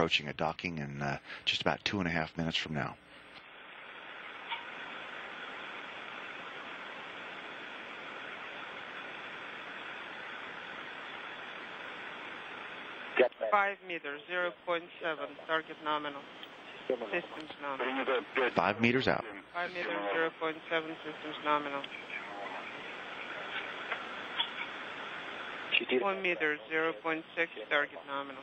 approaching a docking in uh, just about two and a half minutes from now. Five meters, 0 0.7, target nominal. Systems nominal. Five meters out. Five meters, 0 0.7, systems nominal. One meter, 0.6, target nominal.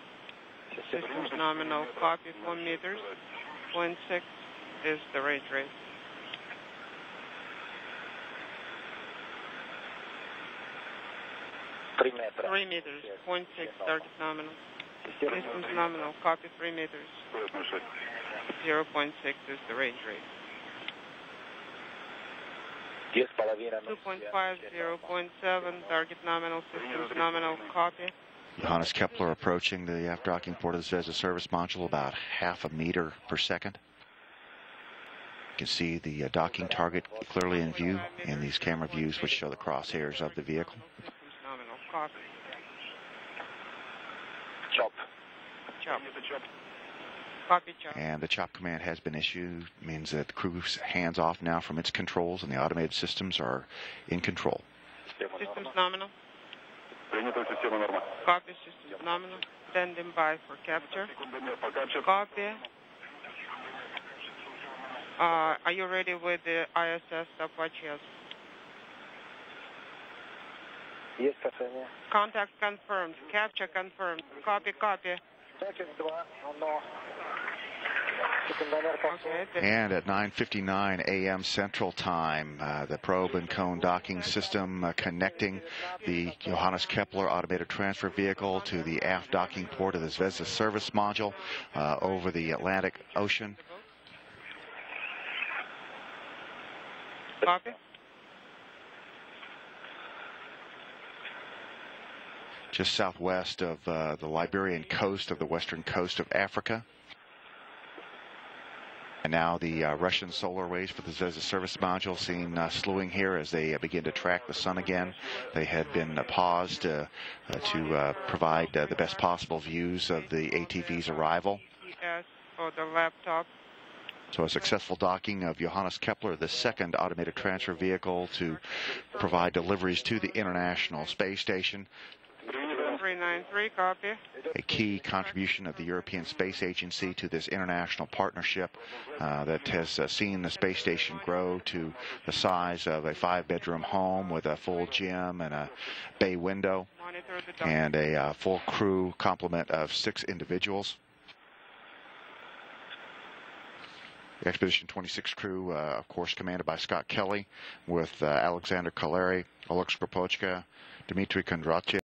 The system's nominal copy 4 meters, 6 is the range rate. Three meters. Three meters. Point six target nominal. Systems nominal. Copy three meters. Zero point six is the range rate. 2.5, 0.7, target nominal, systems nominal, copy. Johannes Kepler approaching the aft docking port of the Zvezda service module about half a meter per second. You can see the uh, docking target clearly in view in these camera views which show the crosshairs of the vehicle. Systems nominal, copy. Chop. Chop. Chop. And the chop command has been issued, means that the crew's hands off now from its controls and the automated systems are in control. Systems nominal, Принято система норма. Copy system nominal. Standing by for capture. Copy. Uh, are you ready with the ISS Apache? Yes, Ксения. Contact confirmed. Capture confirmed. Copy, copy. Second, 2, No. And at 9:59 a.m. Central Time, uh, the probe and cone docking system uh, connecting the Johannes Kepler automated transfer vehicle to the aft docking port of the Zvezda service module uh, over the Atlantic Ocean. Copy. just southwest of uh, the Liberian coast of the western coast of Africa. And now the uh, Russian solar arrays for the Zvezda service module seen uh, slewing here as they uh, begin to track the sun again. They had been uh, paused uh, uh, to uh, provide uh, the best possible views of the ATV's arrival. For the laptop. So a successful docking of Johannes Kepler, the second automated transfer vehicle to provide deliveries to the International Space Station. 393, copy. a key contribution of the European Space Agency to this international partnership uh, that has uh, seen the space station grow to the size of a five bedroom home with a full gym and a bay window and a uh, full crew complement of six individuals. The Expedition 26 crew, uh, of course, commanded by Scott Kelly, with uh, Alexander Kaleri, Oleg Skripochka, Dmitry Kondratyev.